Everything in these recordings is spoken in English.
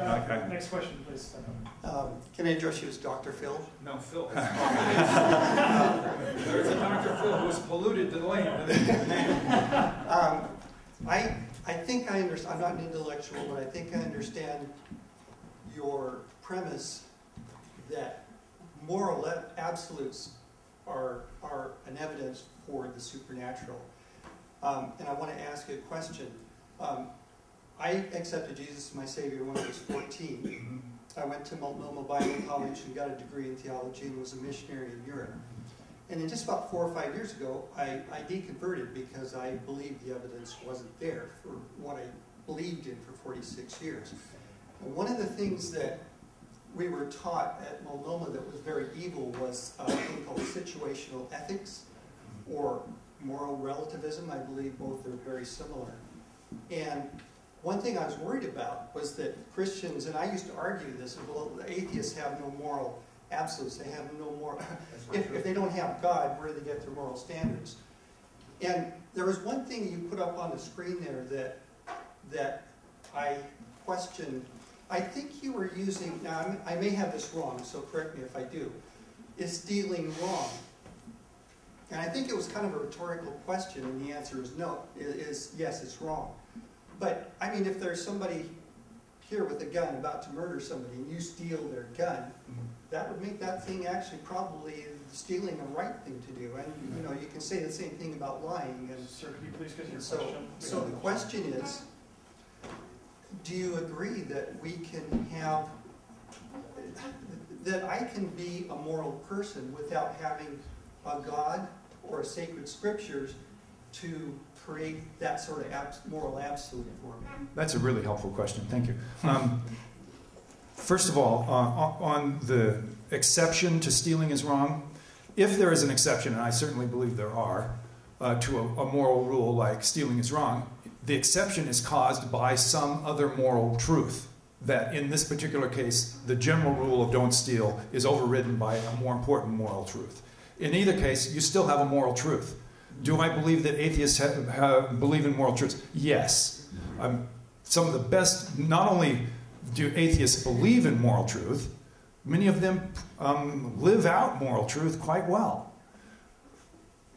Uh, Okay. Next question, please. Um, Can I address you as Dr. Phil? No, Phil. There's a Dr. Phil who was polluted to the land. Um, I, I think I understand, I'm not an intellectual, but I think I understand your premise that moral absolutes are, are an evidence for the supernatural. Um, and I want to ask you a question. Um, I accepted Jesus as my Savior when I was 14. I went to Multnomah Bible College and got a degree in theology and was a missionary in Europe. And then just about four or five years ago, I, I deconverted because I believed the evidence wasn't there for what I believed in for 46 years. And one of the things that we were taught at Multnomah that was very evil was uh, a thing called situational ethics or moral relativism. I believe both are very similar. And one thing I was worried about was that Christians, and I used to argue this, well, atheists have no moral absolutes. They have no moral. If, if they don't have God, where do they get their moral standards? And there was one thing you put up on the screen there that that I questioned. I think you were using. Now I'm- I may have this wrong, so correct me if I do. Is stealing wrong? And I think it was kind of a rhetorical question, and the answer is no. It is yes, it's wrong. But I mean, if there's somebody here with a gun about to murder somebody, and you steal their gun, mm-hmm. that would make that thing actually probably stealing the right thing to do. And, you mm-hmm. know, you can say the same thing about lying. And Sir, could you please get to your so, question? so the question is, do you agree that we can have, that I can be a moral person without having a God or a sacred scriptures to create that sort of abs- moral absolute for me? That's a really helpful question. Thank you. Um, first of all, uh, on the exception to stealing is wrong, if there is an exception, and I certainly believe there are, uh, to a, a moral rule like stealing is wrong, the exception is caused by some other moral truth. That in this particular case, the general rule of don't steal is overridden by a more important moral truth. In either case, you still have a moral truth. Do I believe that atheists have, have, believe in moral truths? Yes. Um, some of the best, not only do atheists believe in moral truth, many of them um, live out moral truth quite well.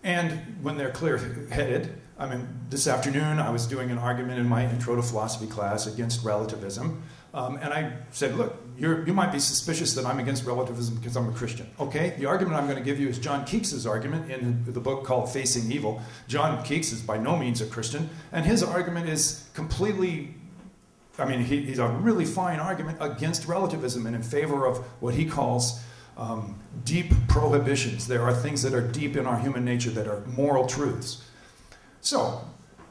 And when they're clear headed, I mean, this afternoon I was doing an argument in my intro to philosophy class against relativism. Um, and I said, look, you might be suspicious that I'm against relativism because I'm a Christian. Okay, the argument I'm going to give you is John Kekes's argument in the book called Facing Evil. John Keeks is by no means a Christian, and his argument is completely, I mean, he, he's a really fine argument against relativism and in favor of what he calls um, deep prohibitions. There are things that are deep in our human nature that are moral truths. So,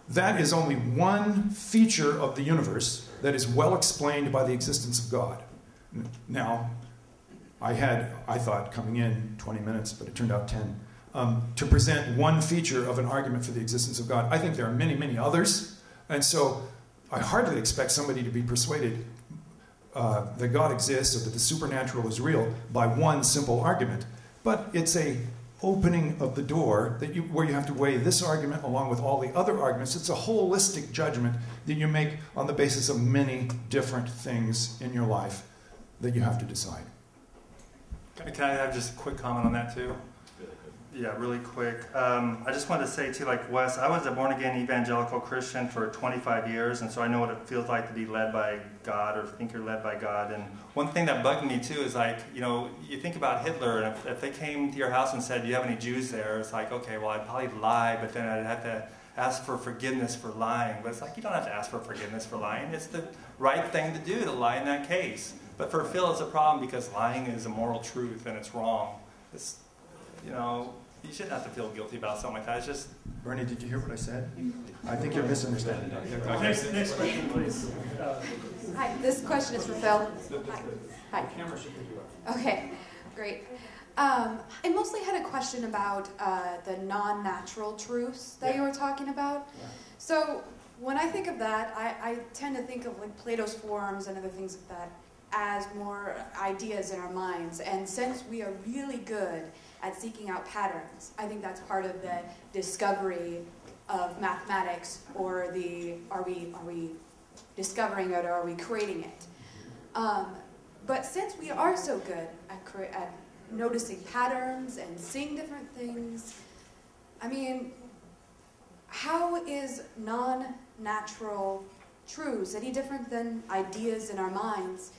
that is only one feature of the universe that is well explained by the existence of God. Now, I had, I thought, coming in 20 minutes, but it turned out 10, um, to present one feature of an argument for the existence of God. I think there are many, many others, and so I hardly expect somebody to be persuaded uh, that God exists or that the supernatural is real by one simple argument. But it's a opening of the door that you, where you have to weigh this argument along with all the other arguments. It's a holistic judgment that you make on the basis of many different things in your life that you have to decide. Can I have just a quick comment on that too? Yeah, really quick. Um, I just wanted to say too, like Wes, I was a born again evangelical Christian for 25 years, and so I know what it feels like to be led by God or think you're led by God. And one thing that bugged me too is like, you know, you think about Hitler, and if, if they came to your house and said, "Do you have any Jews there?" It's like, okay, well, I'd probably lie, but then I'd have to ask for forgiveness for lying. But it's like you don't have to ask for forgiveness for lying. It's the right thing to do to lie in that case. But for Phil, it's a problem because lying is a moral truth and it's wrong. It's, you know, you shouldn't have to feel guilty about something like that. It's just. Bernie, did you hear what I said? I think you're misunderstanding. Next, next question, please. Uh, Hi, this question is for Phil. Hi. Hi. Okay, great. Um, I mostly had a question about uh, the non-natural truths that you were talking about. So when I think of that, I, I tend to think of like Plato's forms and other things like that as more ideas in our minds. And since we are really good at seeking out patterns, I think that's part of the discovery of mathematics, or the are we are we discovering it or are we creating it? Um, but since we are so good at, at noticing patterns and seeing different things, I mean, how is non natural truths any different than ideas in our minds,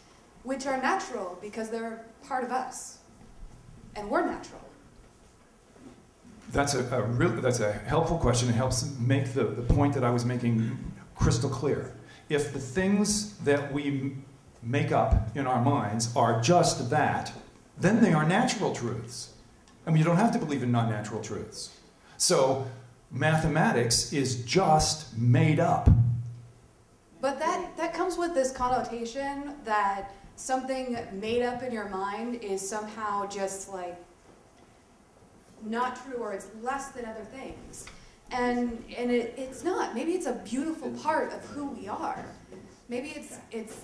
which are natural because they're part of us? And we're natural. That's a, a real, that's a helpful question. It helps make the, the point that I was making crystal clear. If the things that we make up in our minds are just that, then they are natural truths. I mean, you don't have to believe in non natural truths. So, mathematics is just made up. But that, that comes with this connotation that something made up in your mind is somehow just like not true or it's less than other things. And, and it, it's not. Maybe it's a beautiful part of who we are. Maybe it's, it's,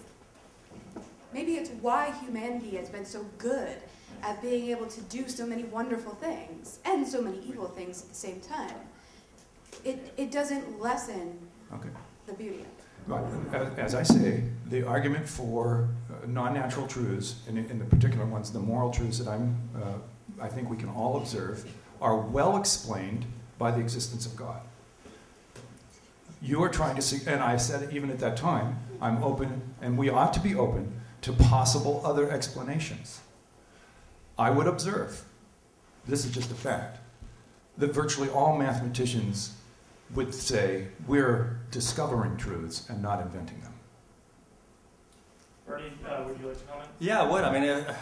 maybe it's why humanity has been so good at being able to do so many wonderful things and so many evil things at the same time. It, it doesn't lessen Okay. the beauty of it. Right. As, I say, the argument for uh, non-natural truths, and in, in the particular ones, the moral truths that I'm, uh, I think we can all observe, are well explained by the existence of God. You are trying to see, and I said even at that time, I'm open, and we ought to be open to possible other explanations. I would observe, this is just a fact, that virtually all mathematicians would say we're discovering truths and not inventing them. Bernie, uh, would you like to comment? Yeah, I would. I mean, uh,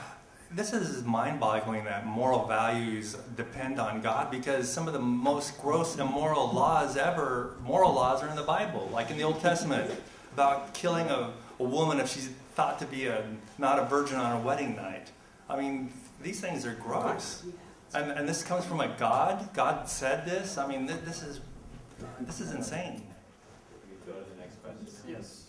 this is mind boggling that moral values depend on God because some of the most gross immoral laws ever, moral laws, are in the Bible, like in the Old Testament about killing a, a woman if she's thought to be a, not a virgin on her wedding night. I mean, these things are gross. And, and this comes from a God? God said this? I mean, th- this is, this is insane. Yes.